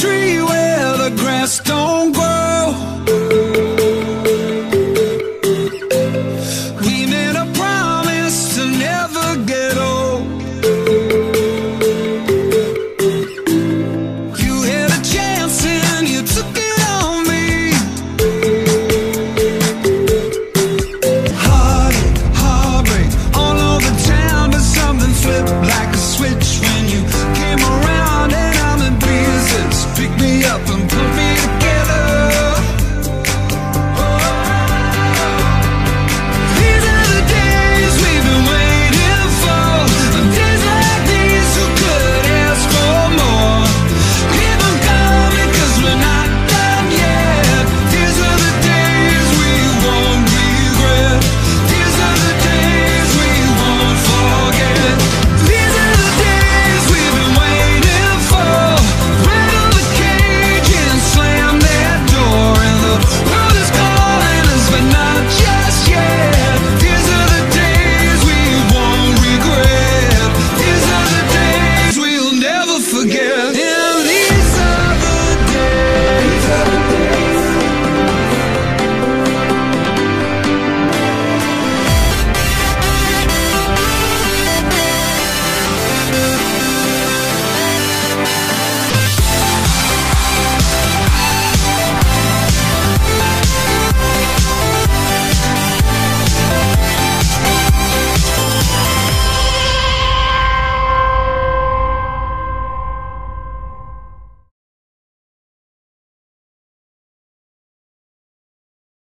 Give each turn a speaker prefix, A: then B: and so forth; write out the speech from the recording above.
A: tree where the grass don't grow.